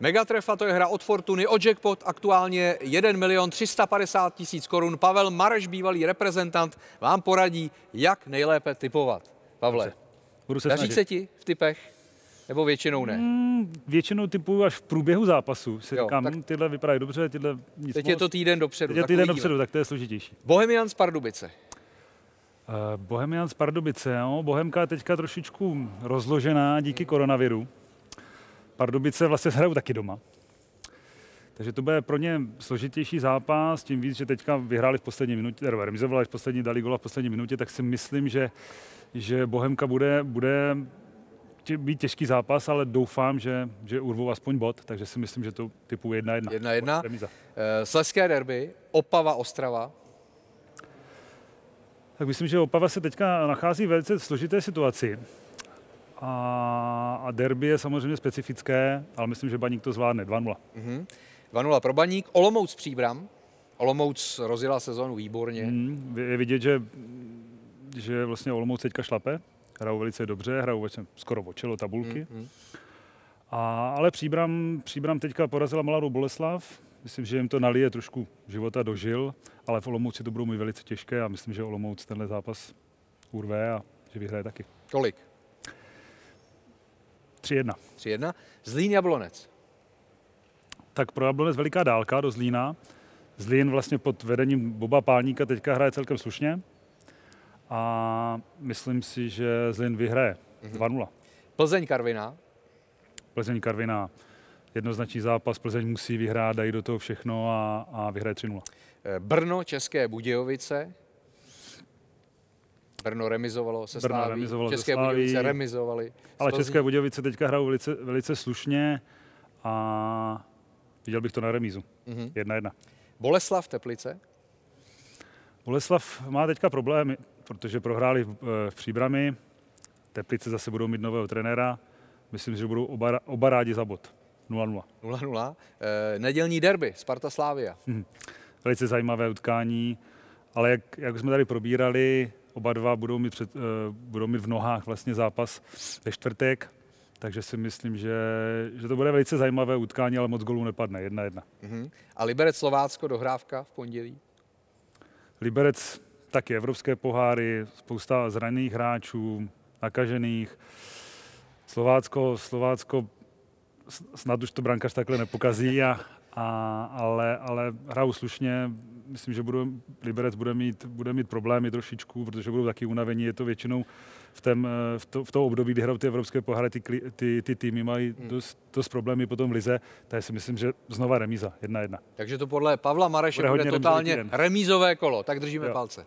Megatrefa to je hra od Fortuny, od Jackpot, aktuálně 1 milion 350 tisíc korun. Pavel Mareš, bývalý reprezentant, vám poradí, jak nejlépe typovat. Pavle, Budu se daří snažit. se ti v typech? Nebo většinou ne? Mm, většinou typuju až v průběhu zápasu. Si Jo, říkám, tak- tyhle vypadají dobře, tyhle nic Teď moc. je to týden dopředu. Teď je týden uvidíme. dopředu, tak to je složitější. Bohemian z Pardubice. Uh, Bohemian z Pardubice, jo. Bohemka je teďka trošičku rozložená díky koronaviru. Pardubice vlastně hrajou taky doma. Takže to bude pro ně složitější zápas, tím víc, že teďka vyhráli v poslední minutě, nebo remizovali v poslední, dali gola v poslední minutě, tak si myslím, že, že Bohemka bude, bude tě- být těžký zápas, ale doufám, že, že urvou aspoň bod, takže si myslím, že to typu 1-1. 1-1. Remíza. Eh, Sleské derby, Opava, Ostrava. Tak myslím, že Opava se teďka nachází v velice složité situaci. A, a derby je samozřejmě specifické, ale myslím, že Baník to zvládne 2-0. Mhm. 2-0 pro Baník. Olomouc Příbram. Olomouc rozjela sezonu výborně. Mm, je vidět, že, že vlastně Olomouc teďka šlape, hrajou velice dobře, hrajou vlastně skoro o čelo tabulky. Mhm. A, ale Příbram, Příbram teďka porazila Mladou Boleslav. Myslím, že jim to nalije trošku života dožil, ale v Olomouci to budou mít velice těžké a myslím, že Olomouc tenhle zápas urve a že vyhraje taky. Kolik? 3-1. 3-1. Zlín Jablonec. tak pro Jablonec veliká dálka do Zlína. Zlín vlastně pod vedením Boba Pálníka teďka hraje celkem slušně. A myslím si, že Zlín vyhraje 2-0. Plzeň Karviná. Plzeň Karviná, jednoznačný zápas, Plzeň musí vyhrát, dají do toho všechno a, a vyhraje 3-0. Eh, Brno České Budějovice. Brno remizovalo se Brno Sláví. remizovalo se České Sláví. Budějovice remizovali. Ale. České Budějovice teďka hrajou velice, velice slušně a viděl bych to na remízu. Mhm. 1-1. Boleslav Teplice. Boleslav má teďka problémy, protože prohráli v, v Příbrami. Teplice zase budou mít nového trenéra. Myslím, že budou oba, oba rádi za bod. 0-0. 0-0. Eh, Nedělní derby Sparta Slávia. Velice zajímavé utkání, ale jak, jak jsme tady probírali, oba dva budou mít, před, uh, budou mít v nohách vlastně zápas ve čtvrtek, takže si myslím, že, že to bude velice zajímavé utkání, ale moc golů nepadne. 1-1. Mhm. A Liberec Slovácko dohrávka v pondělí. Liberec taky evropské poháry, spousta zraněných hráčů, nakažených. Slovácko, Slovácko snad už to brankař takhle nepokazí, a, a, ale, ale hrajou slušně. Myslím, že budou, Liberec bude mít, bude mít problémy trošičku, protože budou taky unavení. Je to většinou v, tém, eh, v, to, v tom období, kdy hrajou ty evropské poháry, ty, ty, ty týmy mají dost, dost problémy potom v lize. Takže si myslím, že znova remíza, 1-1. Takže to podle Pavla Mareše Bude bude, totálně remízové kolo. Tak držíme Jo. palce.